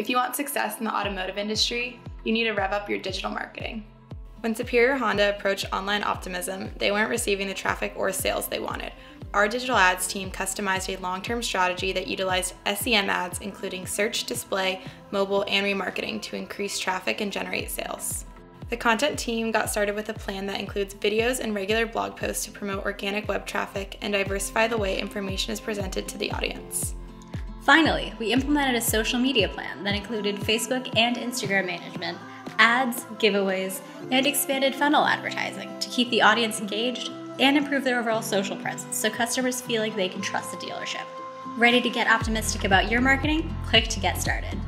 If you want success in the automotive industry, you need to rev up your digital marketing. When Superior Honda approached online optimism, they weren't receiving the traffic or sales they wanted. Our digital ads team customized a long term strategy that utilized SEM ads, including search, display, mobile, and remarketing, to increase traffic and generate sales. The content team got started with a plan that includes videos and regular blog posts to promote organic web traffic and diversify the way information is presented to the audience. Finally, we implemented a social media plan that included Facebook and Instagram management, ads, giveaways, and expanded funnel advertising to keep the audience engaged and improve their overall social presence so customers feel like they can trust the dealership. Ready to get optimistic about your marketing? Click to get started.